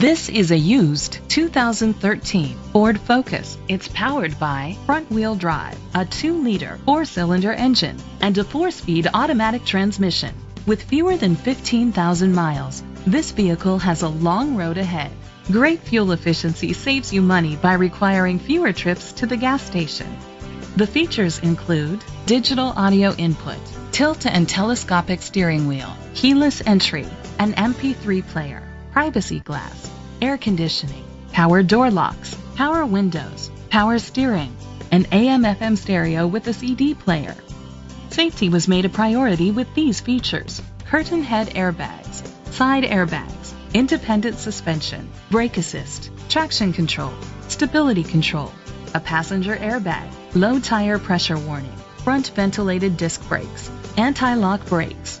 This is a used 2013 Ford Focus. It's powered by front-wheel drive, a 2-liter 4-cylinder engine, and a 4-speed automatic transmission. With fewer than 15,000 miles, this vehicle has a long road ahead. Great fuel efficiency saves you money by requiring fewer trips to the gas station. The features include digital audio input, tilt and telescopic steering wheel, keyless entry, an MP3 player, privacy glass, air conditioning, power door locks, power windows, power steering, an AM FM stereo with a CD player. Safety was made a priority with these features. Curtain head airbags, side airbags, independent suspension, brake assist, traction control, stability control, a passenger airbag, low tire pressure warning, front ventilated disc brakes, anti-lock brakes.